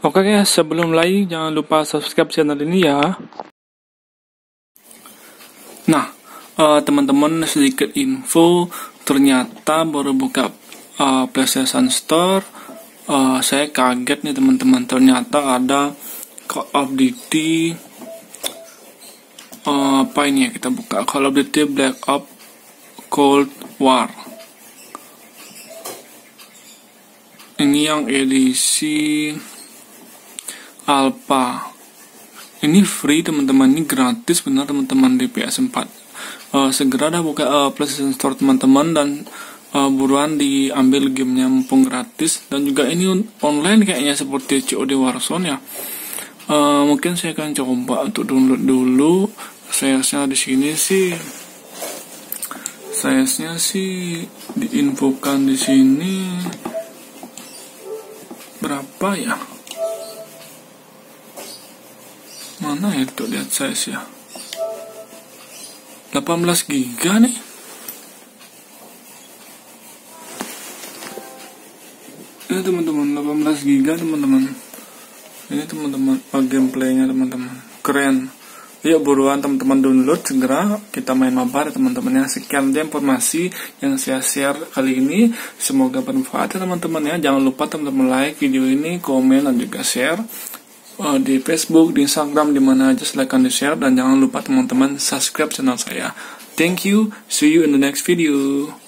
Oke guys, sebelum mulai jangan lupa subscribe channel ini ya. Nah, uh, teman-teman sedikit info, ternyata baru buka uh, PlayStation Store, uh, saya kaget nih teman-teman, ternyata ada Call of Duty, uh, apa ini ya kita buka Call of Duty Black Ops Cold War. Ini yang edisi Alpha. Ini free teman-teman. Ini gratis benar teman-teman di PS4 uh, segera dah buka uh, PlayStation Store teman-teman dan uh, buruan diambil gamenya mumpung gratis. Dan juga ini online kayaknya seperti COD Warzone ya. Uh, mungkin saya akan coba untuk download dulu. Sayasnya di sini sih sayasnya sih diinfokan di sini. Berapa ya Mana ya itu lihat size ya. 18 giga nih. Ini teman-teman 18 giga teman-teman. Ini teman-teman oh, gameplaynya teman-teman. Keren. Yuk buruan teman-teman download. Segera kita main mabar teman-teman ya. Sekian aja informasi yang saya share kali ini. Semoga bermanfaat ya teman-teman ya. Jangan lupa teman-teman like video ini komen dan juga share uh, di Facebook, di Instagram, di mana aja silahkan di share dan jangan lupa teman-teman subscribe channel saya. Thank you, see you in the next video.